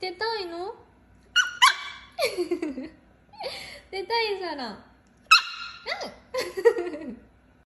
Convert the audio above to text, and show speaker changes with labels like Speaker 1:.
Speaker 1: 出たいの？出たいサラ。